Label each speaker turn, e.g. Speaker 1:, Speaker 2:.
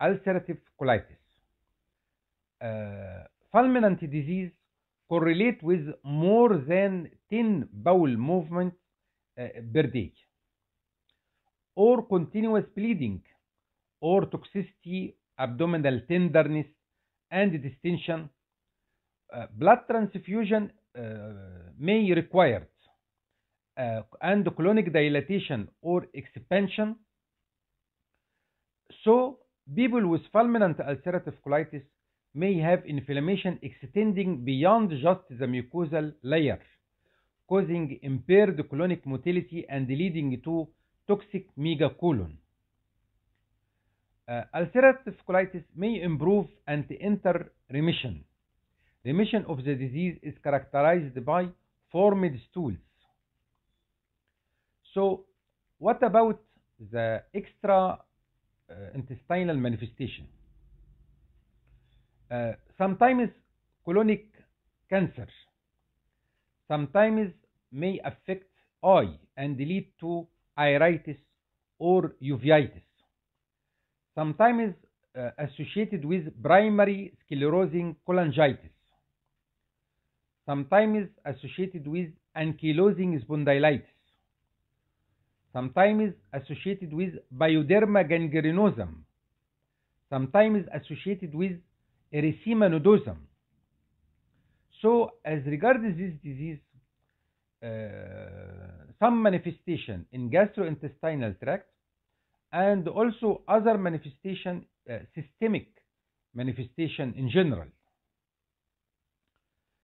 Speaker 1: ulcerative colitis. Uh, fulminant disease correlate with more than 10 bowel movements uh, per day or continuous bleeding or toxicity, abdominal tenderness and distension. Uh, blood transfusion uh, may required uh, and colonic dilatation or expansion. So, people with fulminant ulcerative colitis may have inflammation extending beyond just the mucosal layer, causing impaired colonic motility and leading to toxic megacolon. Uh, ulcerative colitis may improve and enter remission. Remission of the disease is characterized by formed stools. So, what about the extra intestinal manifestation? Uh, sometimes colonic cancer, sometimes may affect eye and lead to iritis or uveitis. Sometimes uh, associated with primary sclerosing cholangitis. Sometimes associated with ankylosing spondylitis. Sometimes associated with pyoderma gangrenosum. Sometimes associated with erythema nodosum. So, as regards this disease, uh, some manifestation in gastrointestinal tract and also other manifestation, uh, systemic manifestation in general.